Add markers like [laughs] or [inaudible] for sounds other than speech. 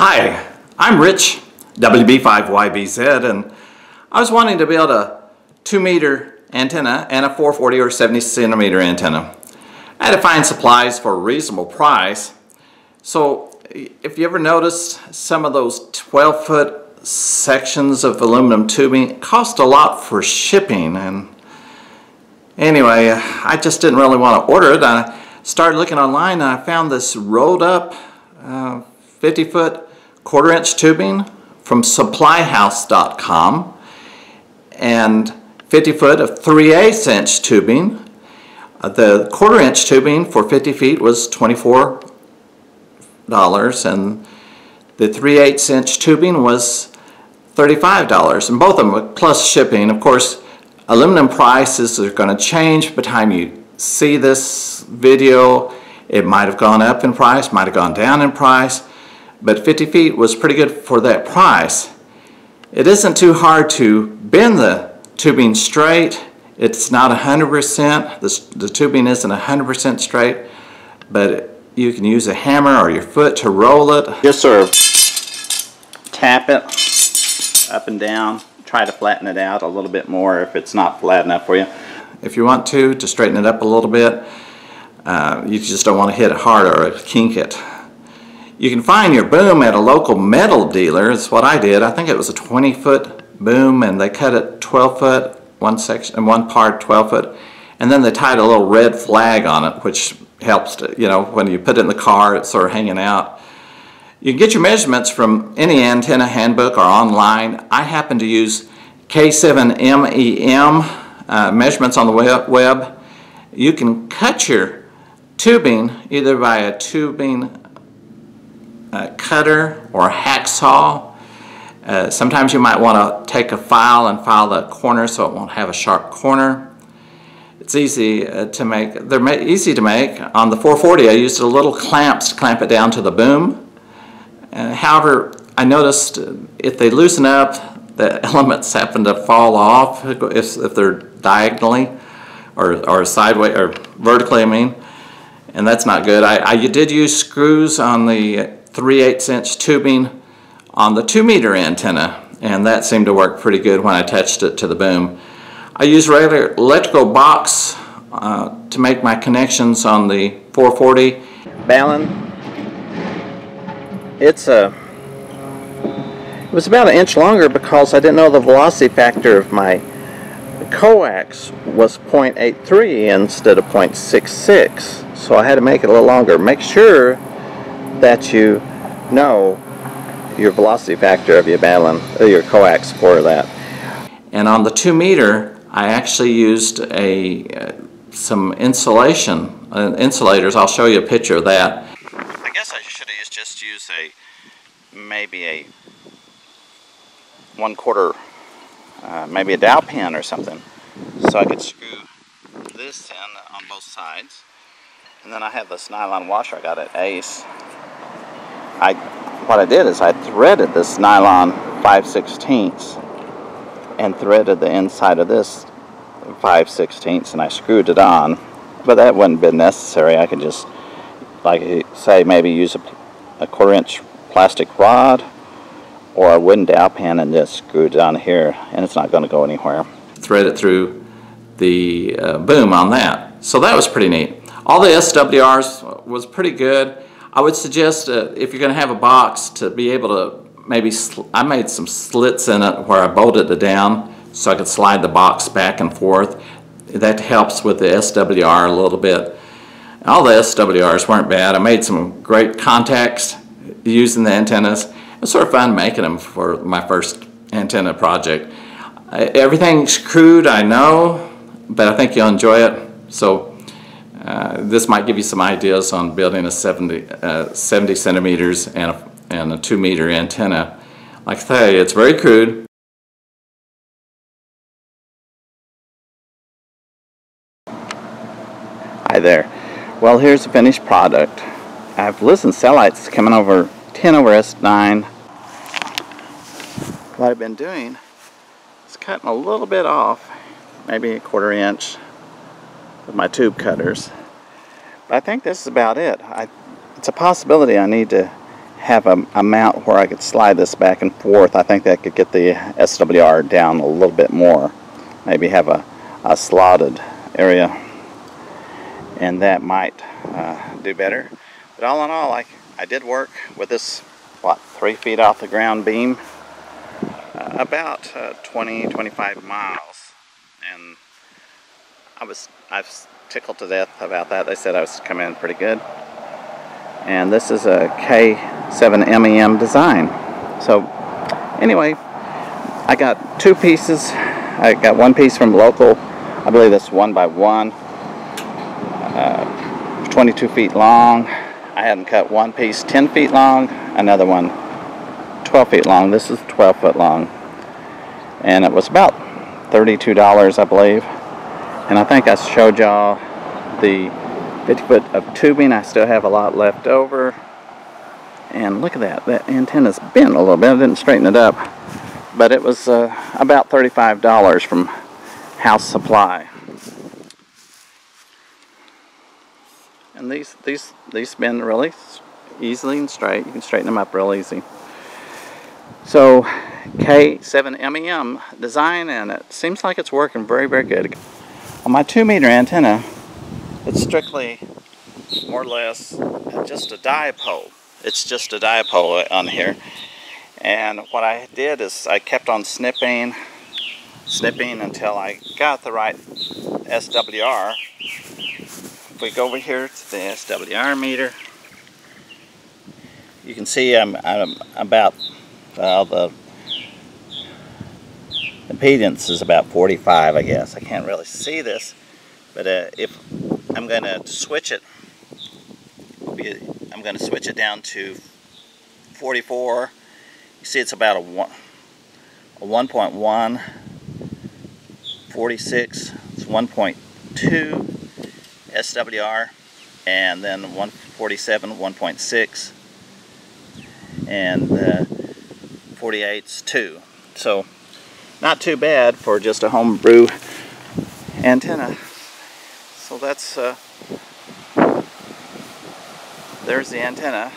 Hi, I'm Rich, WB5YBZ, and I was wanting to build a 2 meter antenna and a 440 or 70 centimeter antenna. I had to find supplies for a reasonable price. So if you ever noticed some of those 12 foot sections of aluminum tubing cost a lot for shipping and anyway I just didn't really want to order it. I started looking online and I found this rolled up uh, 50 foot quarter inch tubing from supplyhouse.com and 50 foot of 3 8 inch tubing. Uh, the quarter inch tubing for 50 feet was $24 and the 3 8 inch tubing was $35 and both of them plus shipping. Of course aluminum prices are going to change by the time you see this video. It might have gone up in price, might have gone down in price but 50 feet was pretty good for that price. It isn't too hard to bend the tubing straight. It's not 100%, the, the tubing isn't 100% straight, but you can use a hammer or your foot to roll it. Just sort of tap it up and down, try to flatten it out a little bit more if it's not flat enough for you. If you want to, to straighten it up a little bit, uh, you just don't want to hit it hard or kink it. You can find your boom at a local metal dealer. It's what I did. I think it was a 20 foot boom and they cut it 12 foot, one section and one part 12 foot. And then they tied a little red flag on it, which helps to, you know, when you put it in the car, it's sort of hanging out. You can get your measurements from any antenna handbook or online. I happen to use K7MEM uh, measurements on the web. You can cut your tubing either by a tubing uh, cutter or hacksaw. Uh, sometimes you might want to take a file and file the corner so it won't have a sharp corner. It's easy uh, to make, they're easy to make. On the 440 I used a little clamps to clamp it down to the boom. Uh, however, I noticed if they loosen up, the [laughs] elements happen to fall off if, if they're diagonally or, or sideways or vertically I mean and that's not good. I, I did use screws on the 3 8 inch tubing on the 2 meter antenna and that seemed to work pretty good when I attached it to the boom. I use regular electrical box uh, to make my connections on the 440. Balun, it's a, it was about an inch longer because I didn't know the velocity factor of my coax was 0.83 instead of 0.66 so I had to make it a little longer. Make sure that you know your velocity factor of your balun, uh, your coax for that. And on the two meter, I actually used a uh, some insulation, uh, insulators. I'll show you a picture of that. I guess I should have just used a, maybe a one quarter, uh, maybe a dowel pin or something. So I could screw this in on both sides. And then I have this nylon washer I got at Ace. I, what I did is I threaded this nylon 5 16ths and threaded the inside of this 5 16ths and I screwed it on. But that wouldn't have been necessary. I could just, like say, maybe use a, a quarter inch plastic rod or a wooden dowel pin and just screw it on here and it's not going to go anywhere. Thread it through the uh, boom on that. So that was pretty neat. All the SWRs was pretty good. I would suggest uh, if you're going to have a box to be able to maybe, I made some slits in it where I bolted it down so I could slide the box back and forth. That helps with the SWR a little bit. All the SWRs weren't bad. I made some great contacts using the antennas. It was sort of fun making them for my first antenna project. Everything's crude, I know, but I think you'll enjoy it. So uh, this might give you some ideas on building a 70, uh, 70 centimeters and a, and a 2 meter antenna. Like I say, it's very crude. Hi there. Well, here's the finished product. I have listened lights coming over 10 over S9. What I've been doing is cutting a little bit off, maybe a quarter inch with my tube cutters. I think this is about it. I, it's a possibility I need to have a, a mount where I could slide this back and forth. I think that could get the SWR down a little bit more. Maybe have a, a slotted area and that might uh, do better. But all in all, I, I did work with this, what, three feet off the ground beam, uh, about uh, 20, 25 miles. And I was, I was tickled to death about that. They said I was coming in pretty good. And this is a K7MEM design. So anyway, I got two pieces. I got one piece from local. I believe that's one by one. Uh, 22 feet long. I hadn't cut one piece 10 feet long, another one 12 feet long. This is 12 foot long. And it was about $32, I believe. And I think I showed y'all the 50 foot of tubing. I still have a lot left over. And look at that. That antenna's bent a little bit. I didn't straighten it up. But it was uh, about $35 from House Supply. And these, these, these bend really easily and straight. You can straighten them up real easy. So K7MEM design and it seems like it's working very, very good. On my two meter antenna, it's strictly more or less just a dipole. It's just a dipole on here. And what I did is I kept on snipping, snipping until I got the right SWR if we go over here to the SWR meter, you can see I'm, I'm about uh, the impedance is about 45 I guess. I can't really see this but uh, if I'm gonna switch it I'm gonna switch it down to 44 you see it's about a 1 a 1.1 46 it's 1.2 SWR and then 147 1.6 and uh, 48's 2 so not too bad for just a homebrew antenna. So that's uh, there's the antenna